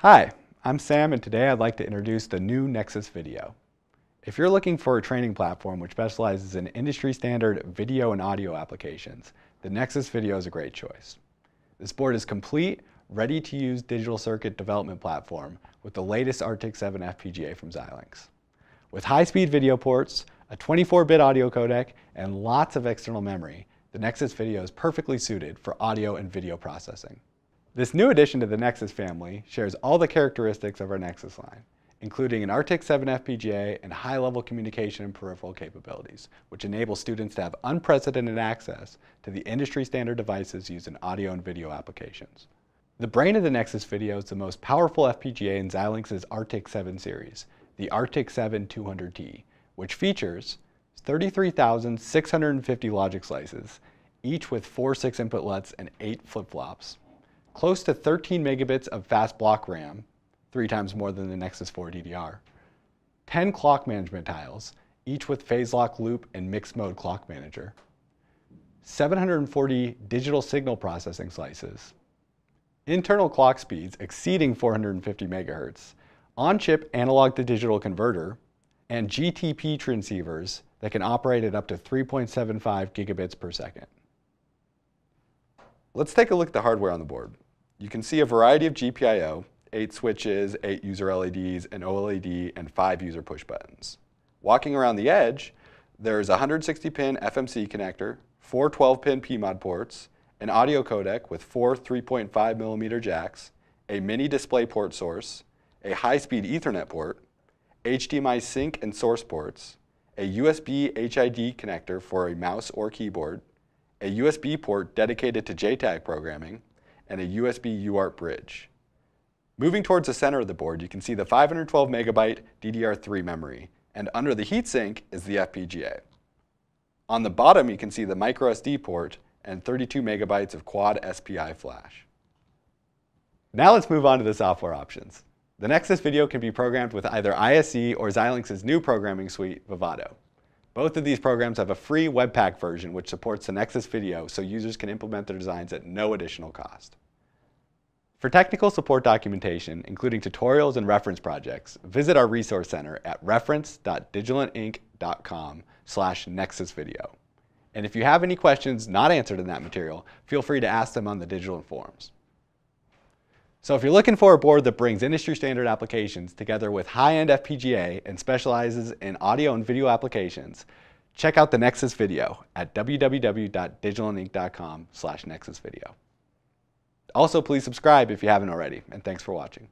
Hi, I'm Sam and today I'd like to introduce the new Nexys Video. If you're looking for a training platform which specializes in industry standard video and audio applications, the Nexys Video is a great choice. This board is complete, ready to use digital circuit development platform with the latest Artix 7 FPGA from Xilinx. With high-speed video ports, a 24-bit audio codec, and lots of external memory, the Nexys Video is perfectly suited for audio and video processing. This new addition to the Nexys family shares all the characteristics of our Nexys line, including an Artix 7 FPGA and high-level communication and peripheral capabilities, which enable students to have unprecedented access to the industry-standard devices used in audio and video applications. The brain of the Nexys Video is the most powerful FPGA in Xilinx's Artix 7 series, the Artix 7 200T, which features 33,650 logic slices, each with four 6-input LUTs and eight flip-flops, close to 13 megabits of fast block RAM, three times more than the Nexys 4 DDR, 10 clock management tiles, each with phase lock loop and mixed mode clock manager, 740 digital signal processing slices, internal clock speeds exceeding 450 megahertz, on-chip analog to digital converter, and GTP transceivers that can operate at up to 3.75 gigabits per second. Let's take a look at the hardware on the board. You can see a variety of GPIO, eight switches, eight user LEDs, an OLED, and five user push buttons. Walking around the edge, there's a 160-pin FMC connector, four 12-pin PMOD ports, an audio codec with four 3.5 millimeter jacks, a mini display port source, a high-speed Ethernet port, HDMI sink and source ports, a USB HID connector for a mouse or keyboard, a USB port dedicated to JTAG programming, and a USB UART bridge. Moving towards the center of the board, you can see the 512 megabyte DDR3 memory, and under the heatsink is the FPGA. On the bottom, you can see the microSD port and 32 megabytes of quad SPI flash. Now let's move on to the software options. The Nexys video can be programmed with either ISE or Xilinx's new programming suite, Vivado. Both of these programs have a free Webpack version which supports the Nexys Video so users can implement their designs at no additional cost. For technical support documentation, including tutorials and reference projects, visit our resource center at reference.digilentinc.com slash nexysvideo. And if you have any questions not answered in that material, feel free to ask them on the Digilent forums. So if you're looking for a board that brings industry standard applications together with high-end FPGA and specializes in audio and video applications, check out the Nexys Video at www.digilentinc.com slash nexysvideo. Also, please subscribe if you haven't already, and thanks for watching.